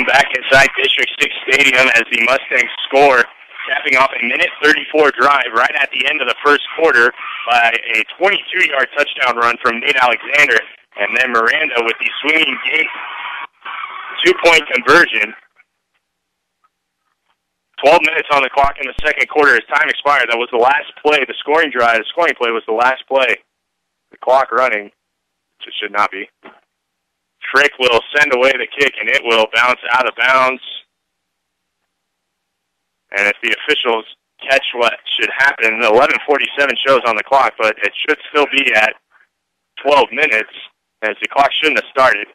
Welcome back inside District 6 Stadium as the Mustangs score, capping off a minute 34 drive right at the end of the first quarter by a 22-yard touchdown run from Nate Alexander, and then Miranda with the swinging gate two-point conversion. 12 minutes on the clock in the second quarter as time expired. That was the last play. The scoring drive, the scoring play was the last play. The clock running, which it should not be. Frick will send away the kick, and it will bounce out of bounds. And if the officials catch what should happen, 11:47 shows on the clock, but it should still be at 12 minutes, as the clock shouldn't have started.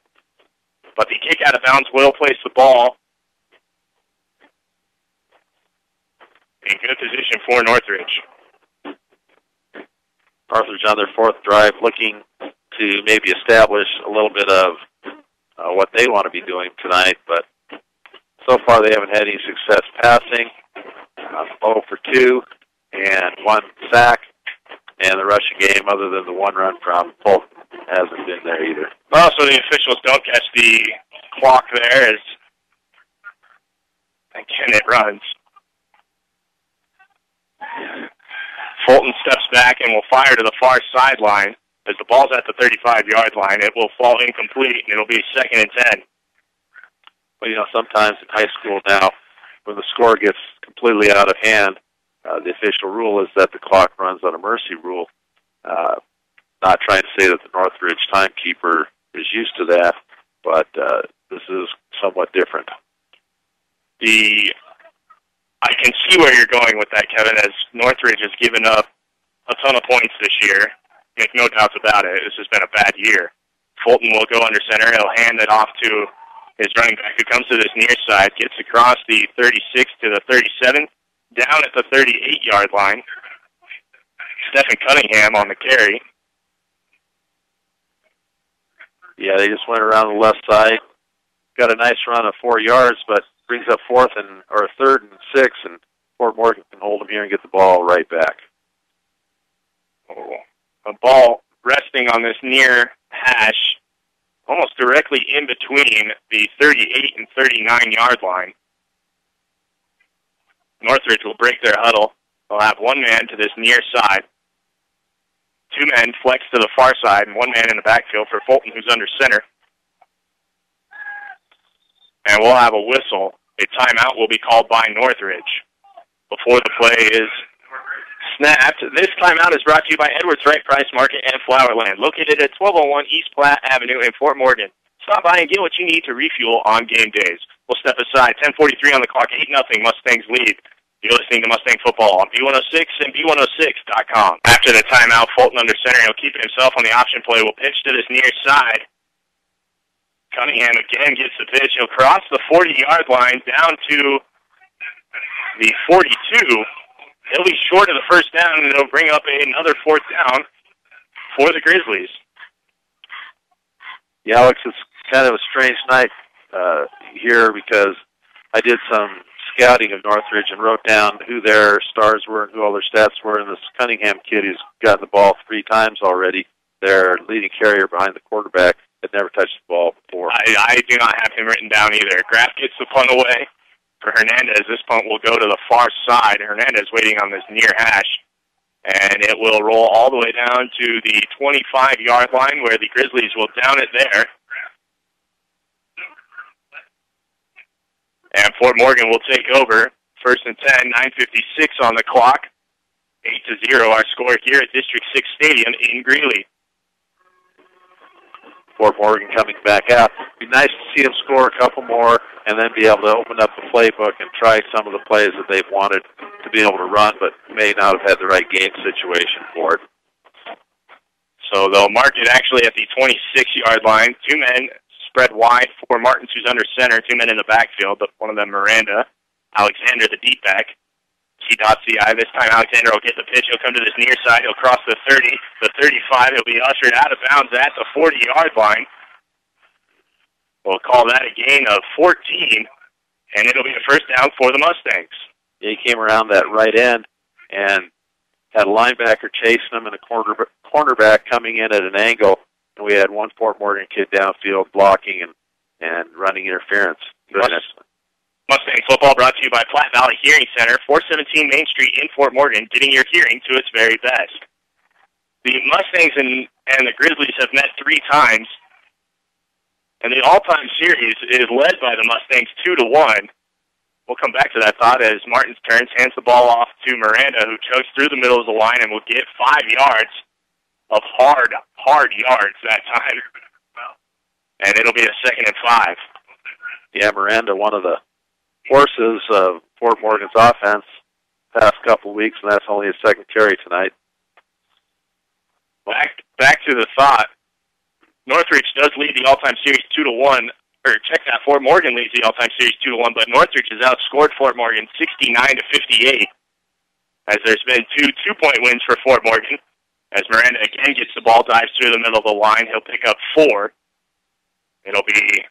But the kick out of bounds will place the ball in good position for Northridge. Northridge on their fourth drive, looking to maybe establish a little bit of uh, what they want to be doing tonight, but so far they haven't had any success passing. Uh, 0 for 2 and one sack, and the rushing game, other than the one run from Fulton, hasn't been there either. Well, so the officials don't catch the clock there as again it runs. Fulton steps back and will fire to the far sideline. As the ball's at the 35-yard line, it will fall incomplete, and it'll be second and 10. Well, you know, sometimes in high school now, when the score gets completely out of hand, uh, the official rule is that the clock runs on a mercy rule. Uh, not trying to say that the Northridge timekeeper is used to that, but uh, this is somewhat different. The I can see where you're going with that, Kevin, as Northridge has given up a ton of points this year. Make no doubts about it. This has been a bad year. Fulton will go under center. He'll hand it off to his running back who comes to this near side, gets across the 36 to the 37, down at the 38-yard line. Stephen Cunningham on the carry. Yeah, they just went around the left side. Got a nice run of four yards, but brings up fourth and or third and six, and Fort Morgan can hold them here and get the ball right back. Oh, a ball resting on this near hash, almost directly in between the 38 and 39 yard line. Northridge will break their huddle. They'll have one man to this near side, two men flex to the far side, and one man in the backfield for Fulton, who's under center and we'll have a whistle. A timeout will be called by Northridge before the play is snapped. This timeout is brought to you by Edwards Wright Price Market and Flowerland, located at 1201 East Platte Avenue in Fort Morgan. Stop by and get what you need to refuel on game days. We'll step aside. 10:43 on the clock. Eight nothing. Mustangs lead. You're listening to Mustang Football on B106 and B106.com. After the timeout, Fulton under center. He'll keep it himself on the option play. Will pitch to this near side. Cunningham again gets the pitch. He'll cross the 40-yard line down to the 42. He'll be short of the first down, and it'll bring up another fourth down for the Grizzlies. Yeah, Alex, it's kind of a strange night uh, here because I did some scouting of Northridge and wrote down who their stars were and who all their stats were. And this Cunningham kid who's gotten the ball three times already, their leading carrier behind the quarterback, had never touched the ball before. I, I do not have him written down either. Graff gets the punt away for Hernandez. This punt will go to the far side. Hernandez waiting on this near hash. And it will roll all the way down to the 25-yard line where the Grizzlies will down it there. And Fort Morgan will take over. First and 10, 9.56 on the clock. 8 to 0 our score here at District 6 Stadium in Greeley. Fort Morgan coming back out. It'd be nice to see them score a couple more and then be able to open up the playbook and try some of the plays that they've wanted to be able to run, but may not have had the right game situation for it. So they'll mark it actually at the 26-yard line. Two men spread wide for Martins, who's under center. Two men in the backfield, but one of them Miranda. Alexander, the deep back. C.CI. This time Alexander will get the pitch. He'll come to this near side. He'll cross the 30, the 35. He'll be ushered out of bounds at the 40-yard line. We'll call that a gain of 14, and it'll be a first down for the Mustangs. Yeah, he came around that right end and had a linebacker chasing him and a corner, cornerback coming in at an angle. And we had one Fort Morgan kid downfield blocking and, and running interference. Very nice. Mustang football brought to you by Platte Valley Hearing Center, 417 Main Street in Fort Morgan, getting your hearing to its very best. The Mustangs and, and the Grizzlies have met three times, and the all-time series is led by the Mustangs two to one. We'll come back to that thought as Martins turns, hands the ball off to Miranda, who chokes through the middle of the line and will get five yards of hard, hard yards that time. And it'll be a second and five. Yeah, Miranda, one of the forces of Fort Morgan's offense past couple of weeks, and that's only his second carry tonight. Back back to the thought. Northridge does lead the all-time series two to one. Or check that, Fort Morgan leads the all-time series two to one, but Northridge has outscored Fort Morgan sixty-nine to fifty-eight. As there's been two two-point wins for Fort Morgan. As Miranda again gets the ball, dives through the middle of the line, he'll pick up four. It'll be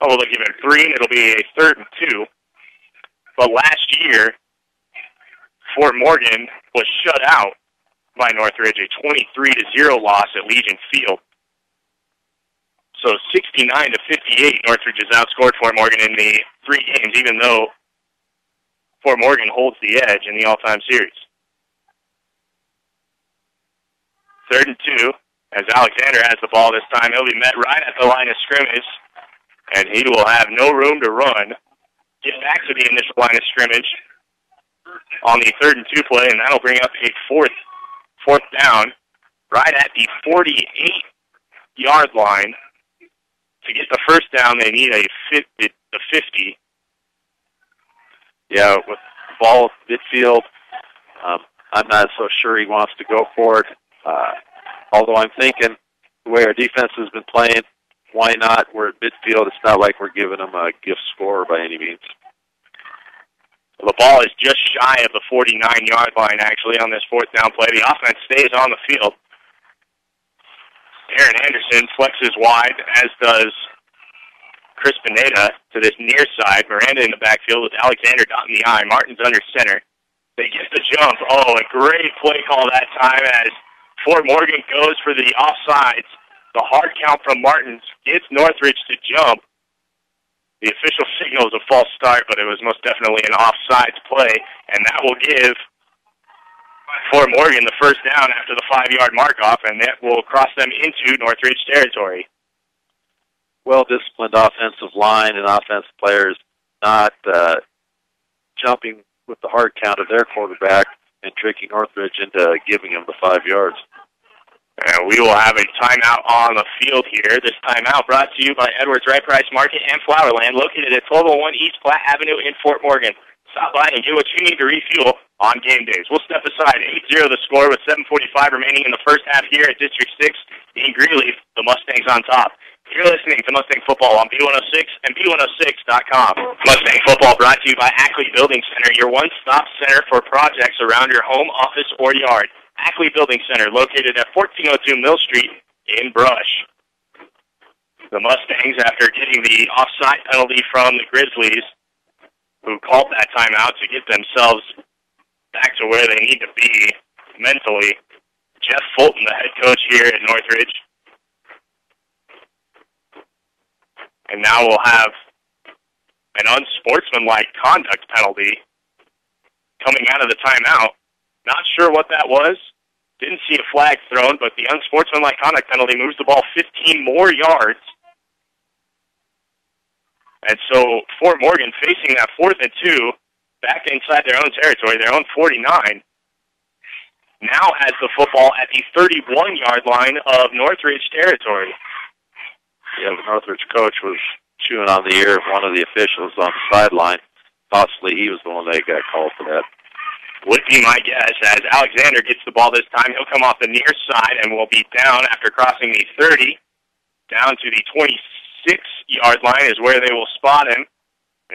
oh, they'll give it three, and it'll be a third and two. But last year, Fort Morgan was shut out by Northridge, a 23 to 0 loss at Legion Field. So 69 to 58, Northridge has outscored Fort Morgan in the three games, even though Fort Morgan holds the edge in the all-time series. Third and two, as Alexander has the ball this time, he'll be met right at the line of scrimmage, and he will have no room to run. Get back to the initial line of scrimmage on the third and two play, and that'll bring up a fourth fourth down right at the 48 yard line. To get the first down, they need a 50, the 50. Yeah, with ball midfield, um, I'm not so sure he wants to go for it. Uh, although I'm thinking the way our defense has been playing, why not? We're at midfield. It's not like we're giving them a gift score by any means. The ball is just shy of the 49-yard line, actually, on this fourth down play. The offense stays on the field. Aaron Anderson flexes wide, as does Chris Pineda to this near side. Miranda in the backfield with Alexander dotting the I. Martins under center. They get the jump. Oh, a great play call that time as Fort Morgan goes for the offsides. The hard count from Martins gets Northridge to jump. The official signal is a false start, but it was most definitely an offsides play, and that will give Fort Morgan the first down after the five-yard mark-off, and that will cross them into Northridge territory. Well-disciplined offensive line and offensive players not uh, jumping with the hard count of their quarterback and tricking Northridge into giving them the five yards. And we will have a timeout on the field here. This timeout brought to you by Edwards Right Price Market and Flowerland, located at 1201 East Platte Avenue in Fort Morgan. Stop by and get what you need to refuel on game days. We'll step aside 8-0 the score with 7.45 remaining in the first half here at District 6 in Greeley. The Mustangs on top. You're listening to Mustang Football on B106 and B106.com. Mustang Football brought to you by Ackley Building Center, your one-stop center for projects around your home, office, or yard. Ackley Building Center, located at 1402 Mill Street in Brush. The Mustangs, after getting the offside penalty from the Grizzlies, who called that timeout to get themselves back to where they need to be mentally. Jeff Fulton, the head coach here at Northridge, and now we'll have an unsportsmanlike conduct penalty coming out of the timeout. Not sure what that was. Didn't see a flag thrown, but the unsportsmanlike conduct penalty moves the ball 15 more yards. And so Fort Morgan facing that fourth and two back inside their own territory, their own 49, now has the football at the 31-yard line of Northridge territory. Yeah, the Northridge coach was chewing on the ear of one of the officials on the sideline. Possibly he was the one that got called for that. Would be my guess. As Alexander gets the ball this time, he'll come off the near side and will be down after crossing the 30, down to the 26-yard line is where they will spot him.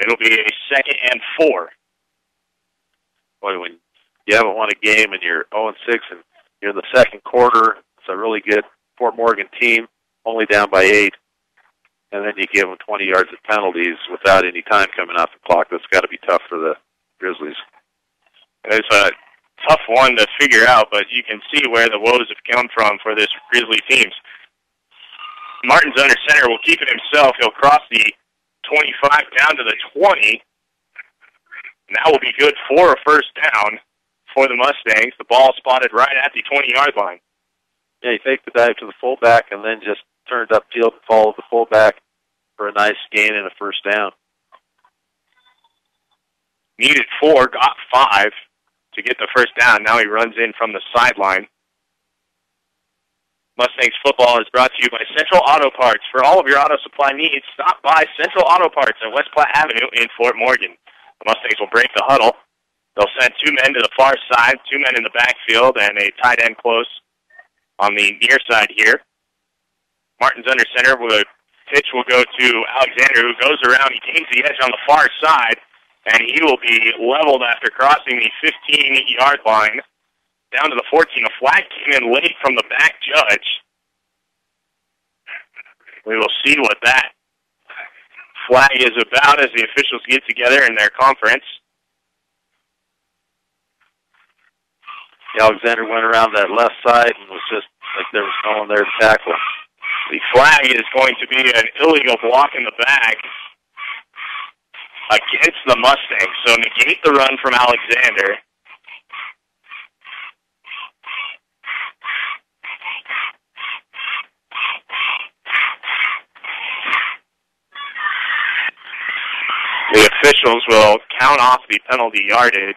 It'll be a second and four. Boy, when you haven't won a game and you're 0 6 and you're in the second quarter, it's a really good Fort Morgan team, only down by eight and then you give them 20 yards of penalties without any time coming off the clock. That's got to be tough for the Grizzlies. It's a tough one to figure out, but you can see where the woes have come from for this Grizzly team. Martins under center will keep it himself. He'll cross the 25 down to the 20. And that will be good for a first down for the Mustangs. The ball spotted right at the 20-yard line. Yeah, he faked the dive to the fullback and then just turned upfield and followed the fullback for a nice gain and a first down. Needed four, got five to get the first down. Now he runs in from the sideline. Mustangs football is brought to you by Central Auto Parts. For all of your auto supply needs, stop by Central Auto Parts at West Platte Avenue in Fort Morgan. The Mustangs will break the huddle. They'll send two men to the far side, two men in the backfield, and a tight end close on the near side here. Martins under center. The pitch will go to Alexander, who goes around. He gains the edge on the far side, and he will be leveled after crossing the 15-yard line down to the 14. A flag came in late from the back judge. We will see what that flag is about as the officials get together in their conference. Alexander went around that left side and was just like there was no one there to tackle. The flag is going to be an illegal block in the back against the Mustangs. So negate the run from Alexander. The officials will count off the penalty yardage.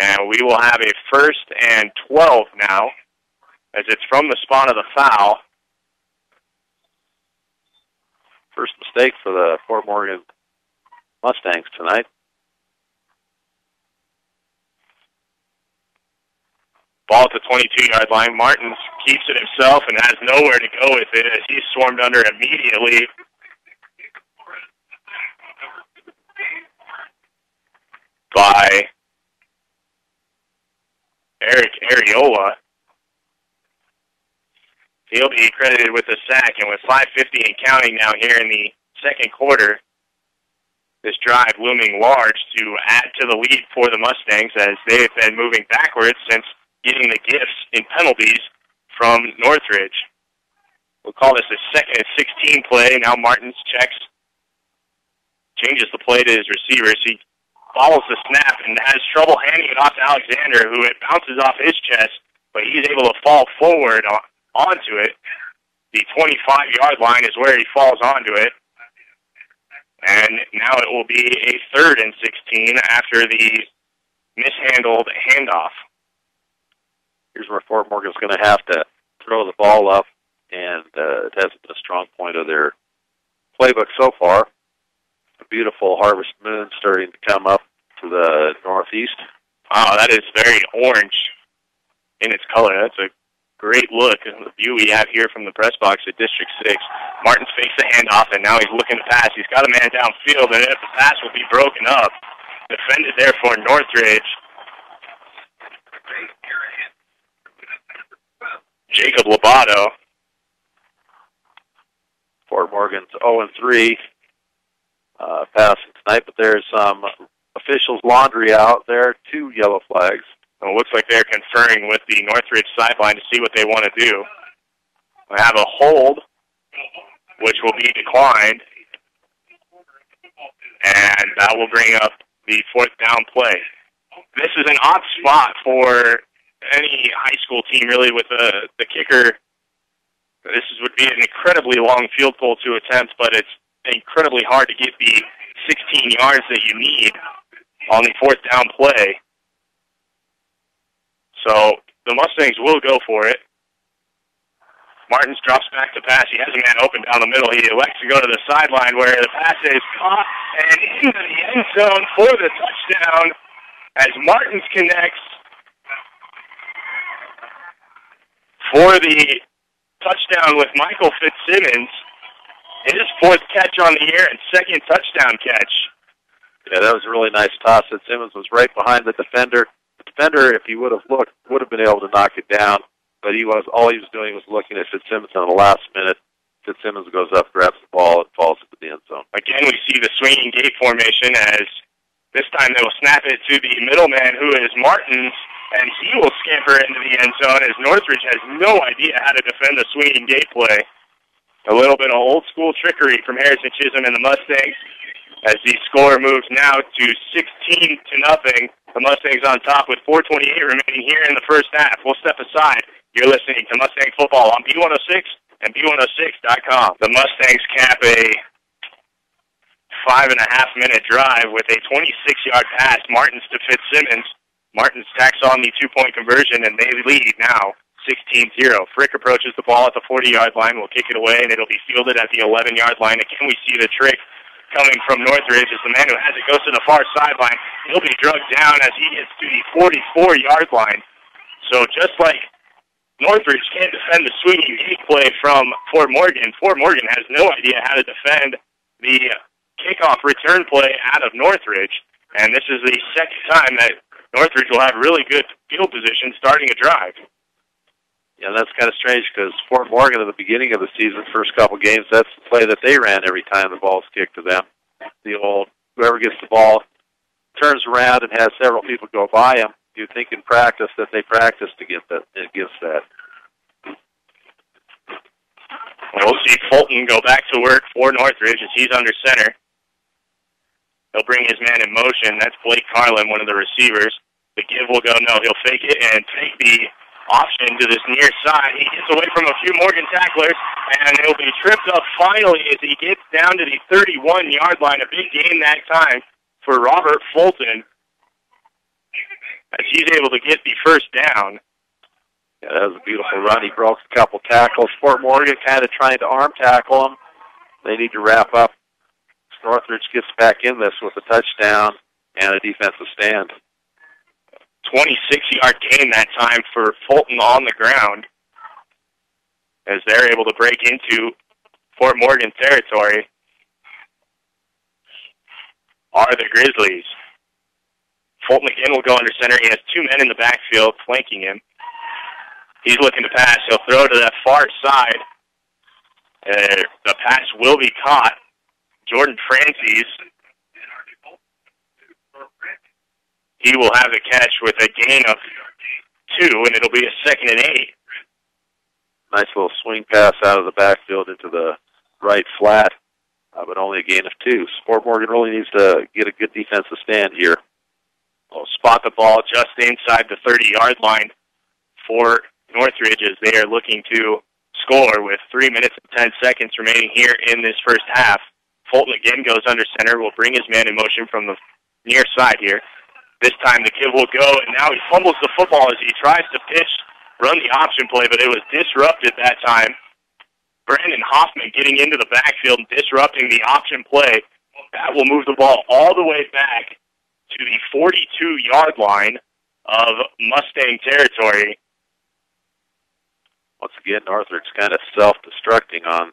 And we will have a first and 12 now, as it's from the spot of the foul. First mistake for the Fort Morgan Mustangs tonight. Ball at the 22-yard line. Martins keeps it himself and has nowhere to go with it as he's swarmed under immediately. By Eric Ariola. He'll be credited with a sack, and with 5.50 and counting now here in the second quarter, this drive looming large to add to the lead for the Mustangs as they have been moving backwards since getting the gifts in penalties from Northridge. We'll call this a second and 16 play. Now Martins checks, changes the play to his receivers. He follows the snap and has trouble handing it off to Alexander, who it bounces off his chest, but he's able to fall forward on, onto it. The 25-yard line is where he falls onto it. And now it will be a third and 16 after the mishandled handoff. Here's where Fort Morgan's going to have to throw the ball up, and uh, it hasn't been a strong point of their playbook so far. A beautiful harvest moon starting to come up to the northeast. Wow, that is very orange in its color. That's a great look the view we have here from the press box at District 6. Martins fakes the handoff, and now he's looking to pass. He's got a man downfield, and if the pass will be broken up, defended there for Northridge. Jacob Labato. Fort Morgan's 0 and 3 uh, passing tonight, but there's some officials' laundry out there. Two yellow flags. Well, it looks like they're conferring with the Northridge sideline to see what they want to do. We have a hold, which will be declined, and that will bring up the fourth down play. This is an odd spot for any high school team, really, with the the kicker. This is, would be an incredibly long field goal to attempt, but it's incredibly hard to get the 16 yards that you need on the fourth down play. So the Mustangs will go for it. Martins drops back to pass. He has a man open down the middle. He elects to go to the sideline where the pass is caught and into the end zone for the touchdown as Martins connects for the touchdown with Michael Fitzsimmons. His fourth catch on the year and second touchdown catch. Yeah, that was a really nice toss. Fitzsimmons was right behind the defender. The defender, if he would have looked, would have been able to knock it down. But he was all he was doing was looking at Fitzsimmons on the last minute. Fitzsimmons goes up, grabs the ball, and falls into the end zone. Again, we see the swinging gate formation as this time they will snap it to the middleman, who is Martins, and he will scamper into the end zone as Northridge has no idea how to defend a swinging gate play. A little bit of old school trickery from Harrison Chisholm and the Mustangs as the score moves now to 16 to nothing. The Mustangs on top with 4:28 remaining here in the first half. We'll step aside. You're listening to Mustang Football on B106 and B106.com. The Mustangs cap a five and a half minute drive with a 26 yard pass. Martins to Fitzsimmons. Martins tacks on the two point conversion and they lead now 16-0. Frick approaches the ball at the 40 yard line. Will kick it away and it'll be fielded at the 11 yard line. Again, we see the trick coming from Northridge as the man who has it goes to the far sideline. He'll be drugged down as he gets to the 44 yard line. So just like Northridge can't defend the swinging gate play from Fort Morgan, Fort Morgan has no idea how to defend the kickoff return play out of Northridge. And this is the second time that Northridge will have really good field position starting a drive. Yeah, that's kind of strange because Fort Morgan at the beginning of the season, first couple games, that's the play that they ran every time the ball's kicked to them. The old whoever gets the ball turns around and has several people go by him. You think in practice that they practice to get that against that. We'll see Fulton go back to work for Northridge as he's under center. He'll bring his man in motion. That's Blake Carlin, one of the receivers. The give will go no. He'll fake it and take the option to this near side. He gets away from a few Morgan tacklers, and he'll be tripped up finally as he gets down to the 31-yard line. A big gain that time for Robert Fulton as he's able to get the first down. Yeah, that was a beautiful run. He broke a couple tackles. Fort Morgan kind of trying to arm tackle him. They need to wrap up. Northridge gets back in this with a touchdown and a defensive stand. 26 yard gain that time for Fulton on the ground as they're able to break into Fort Morgan territory are the Grizzlies. Fulton again will go under center. He has two men in the backfield flanking him. He's looking to pass. He'll throw to that far side. Uh, the pass will be caught. Jordan Francis he will have the catch with a gain of two, and it'll be a second and eight. Nice little swing pass out of the backfield into the right flat, uh, but only a gain of two. Fort Morgan really needs to get a good defensive stand here. Will spot the ball just inside the 30-yard line for Northridge as they are looking to score with three minutes and ten seconds remaining here in this first half. Fulton again goes under center. Will bring his man in motion from the near side here. This time the kid will go, and now he fumbles the football as he tries to pitch, run the option play, but it was disrupted that time. Brandon Hoffman getting into the backfield disrupting the option play. That will move the ball all the way back to the 42-yard line of Mustang territory. Once again, Northridge's kind of self-destructing on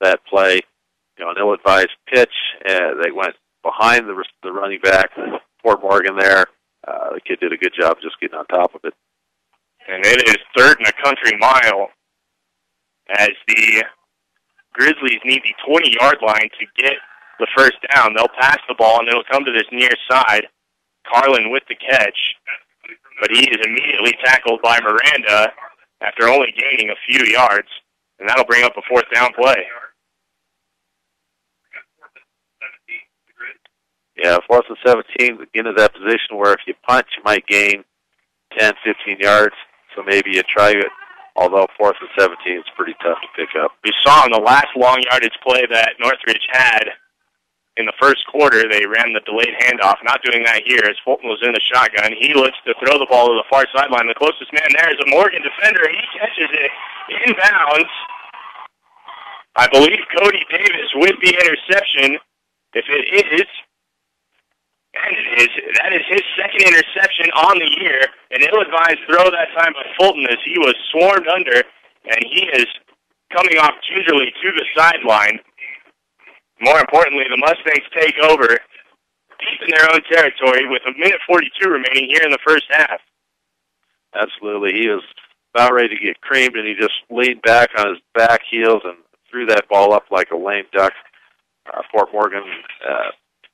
that play. You know, an ill-advised pitch. Uh, they went behind the the running back. Fort Morgan there. Uh, the kid did a good job just getting on top of it. And it is third and a country mile as the Grizzlies need the 20 yard line to get the first down. They'll pass the ball and it'll come to this near side. Carlin with the catch, but he is immediately tackled by Miranda after only gaining a few yards, and that'll bring up a fourth down play. Yeah, fourth and 17, get into that position where if you punch, you might gain 10, 15 yards. So maybe you try it. Although fourth and 17 is pretty tough to pick up. We saw in the last long yardage play that Northridge had in the first quarter, they ran the delayed handoff. Not doing that here as Fulton was in the shotgun. He looks to throw the ball to the far sideline. The closest man there is a Morgan defender. He catches it inbounds. I believe Cody Davis with the interception. If it is, it is, that is his second interception on the year. An ill-advised throw that time by Fulton as he was swarmed under, and he is coming off gingerly to the sideline. More importantly, the Mustangs take over deep in their own territory with a minute 42 remaining here in the first half. Absolutely. He was about ready to get creamed, and he just leaned back on his back heels and threw that ball up like a lame duck. Uh, Fort Morgan uh,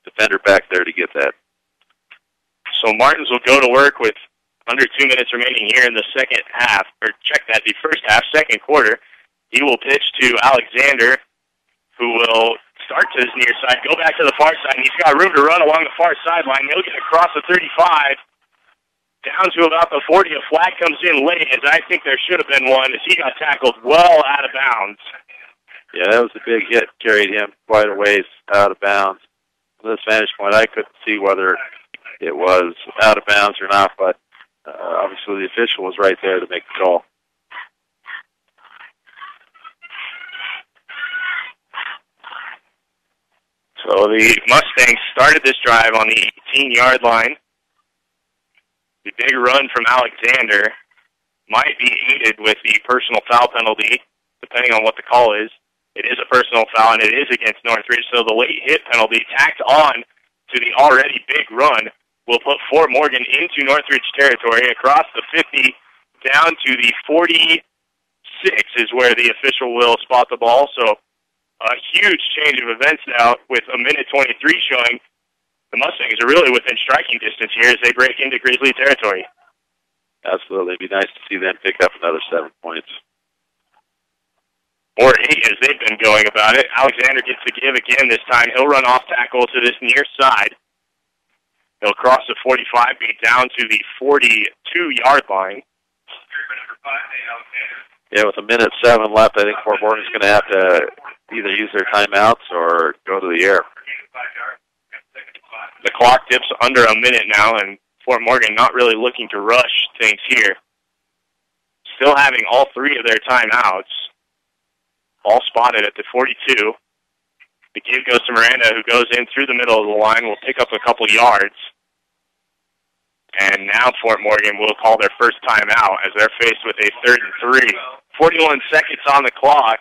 defender back there to get that. So Martins will go to work with under two minutes remaining here in the second half, or check that, the first half, second quarter. He will pitch to Alexander, who will start to his near side, go back to the far side, and he's got room to run along the far sideline. He'll get across the 35, down to about the 40. A flag comes in late, as I think there should have been one, as he got tackled well out of bounds. Yeah, that was a big hit. Carried him quite a ways out of bounds. From this vantage point, I couldn't see whether it was out of bounds or not, but uh, obviously the official was right there to make the call. So the Mustangs started this drive on the 18-yard line. The big run from Alexander might be aided with the personal foul penalty, depending on what the call is. It is a personal foul, and it is against Northridge, so the late hit penalty tacked on to the already big run will put Fort Morgan into Northridge territory across the 50 down to the 46 is where the official will spot the ball. So a huge change of events now with a minute 23 showing the Mustangs are really within striking distance here as they break into Grizzly territory. Absolutely. It'd be nice to see them pick up another seven points. Or eight as they've been going about it. Alexander gets the give again this time. He'll run off tackle to this near side. He'll cross the 45, be down to the 42-yard line. Yeah, with a minute seven left, I think Fort Morgan's going to have to either use their timeouts or go to the air. The clock dips under a minute now, and Fort Morgan not really looking to rush things here. Still having all three of their timeouts. All spotted at the 42. The give goes to Miranda, who goes in through the middle of the line, will pick up a couple yards. And now Fort Morgan will call their first timeout as they're faced with a third and three. 41 seconds on the clock.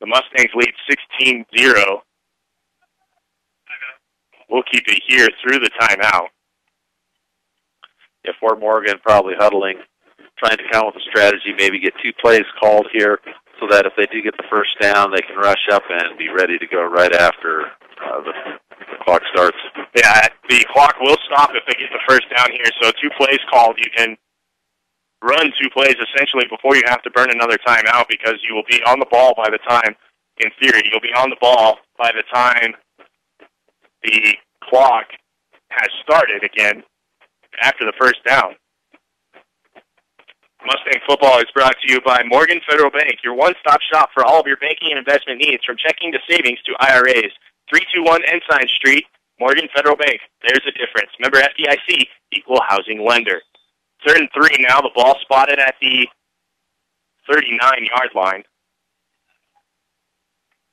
The Mustangs lead 16-0. We'll keep it here through the timeout. Yeah, Fort Morgan probably huddling, trying to come up with a strategy, maybe get two plays called here so that if they do get the first down, they can rush up and be ready to go right after uh, the, the clock starts. Yeah, the clock will stop if they get the first down here. So two plays called, you can run two plays essentially before you have to burn another timeout because you will be on the ball by the time, in theory, you'll be on the ball by the time the clock has started again after the first down. Mustang Football is brought to you by Morgan Federal Bank, your one-stop shop for all of your banking and investment needs, from checking to savings to IRAs. 321 Ensign Street, Morgan Federal Bank. There's a difference. Member FDIC, equal housing lender. Third and three now, the ball spotted at the 39-yard line.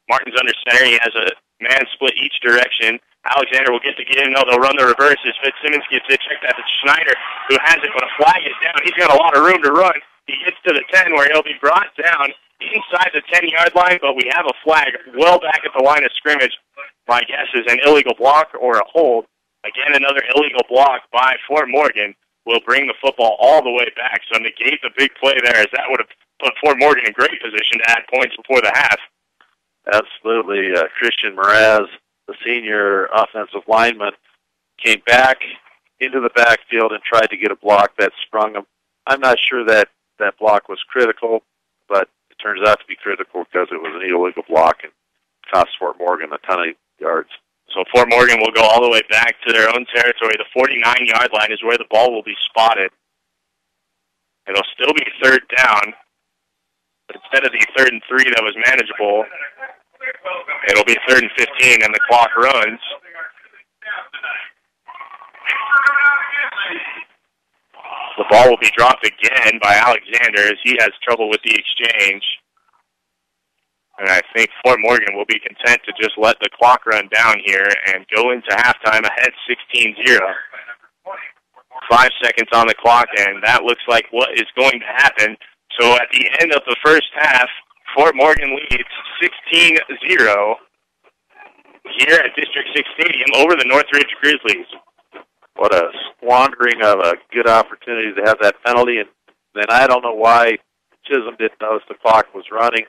Martins under center. He has a man split each direction. Alexander will get the get in. No, they'll run the reverses. Fitzsimmons gets it. Check that to Schneider, who has it, but a flag is down. He's got a lot of room to run. He gets to the 10 where he'll be brought down inside the 10-yard line, but we have a flag well back at the line of scrimmage. My guess is an illegal block or a hold. Again, another illegal block by Fort Morgan will bring the football all the way back. So negate the big play there, as that would have put Fort Morgan in great position to add points before the half. Absolutely. Uh, Christian Mraz, the senior offensive lineman, came back into the backfield and tried to get a block that sprung him. I'm not sure that that block was critical, but it turns out to be critical because it was an illegal block and cost Fort Morgan a ton of yards. So Fort Morgan will go all the way back to their own territory. The 49-yard line is where the ball will be spotted. It'll still be third down, but instead of the third and three that was manageable, it'll be third and 15, and the clock runs. The ball will be dropped again by Alexander as he has trouble with the exchange. And I think Fort Morgan will be content to just let the clock run down here and go into halftime ahead 16-0. Five seconds on the clock, and that looks like what is going to happen. So at the end of the first half, Fort Morgan leads 16-0 here at District 6 Stadium over the Northridge Grizzlies. What a squandering of a good opportunity to have that penalty, and then I don't know why Chisholm didn't notice the clock was running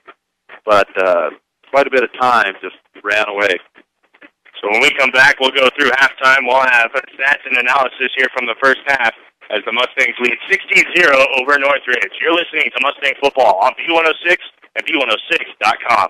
but uh, quite a bit of time just ran away. So when we come back, we'll go through halftime. We'll have stats and analysis here from the first half. as the Mustangs lead 16-0 over Northridge. You're listening to Mustang Football on B106 and B106.com.